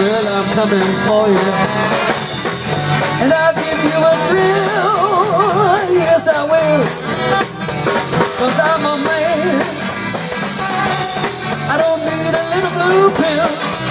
girl, I'm coming for you. And I'll give you a thrill, yes I will. Cause I'm a man, I don't need a little blue pill.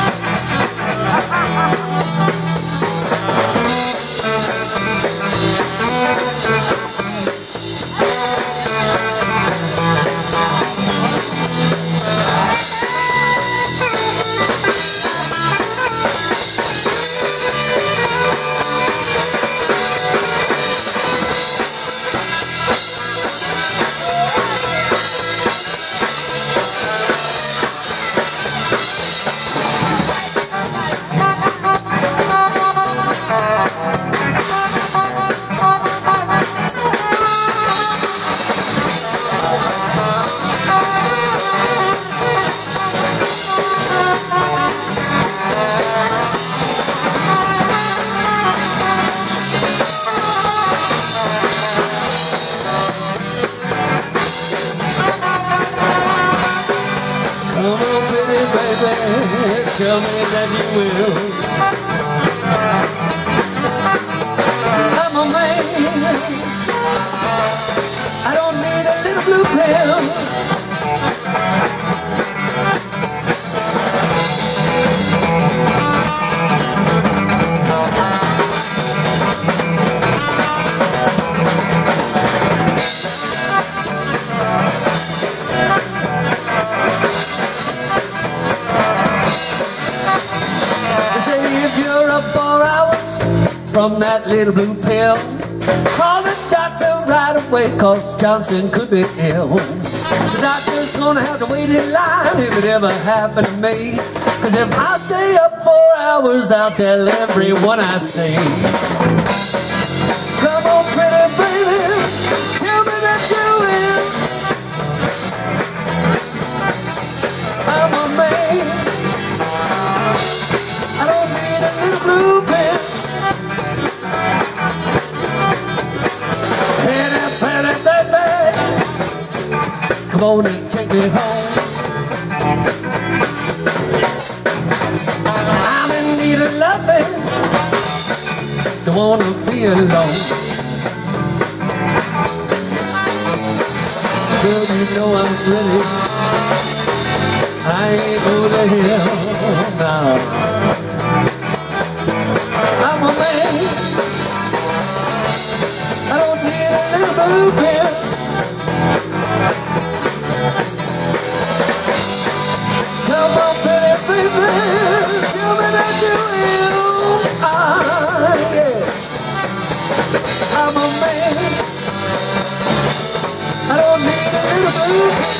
Tell me that you will. I'm a man. I don't need a little blue pill. From that little blue pill. Call the doctor right away, cause Johnson could be ill. The doctor's gonna have to wait in line if it ever happened to me. Cause if I stay up four hours, I'll tell everyone I see. Come on and take me home. I'm in need of loving. Don't wanna be alone. Girl, you know I'm ready. I ain't over here now. I'm a man. I don't need a little blue pill.